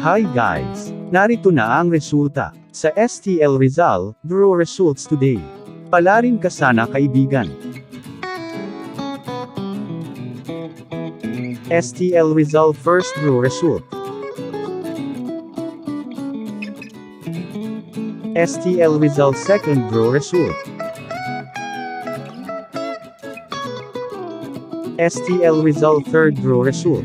Hi guys! Narito na ang resulta. Sa STL Rizal, draw results today. Palarin ka sana kaibigan. STL Rizal first draw result. STL Rizal second draw result. STL Rizal third draw result.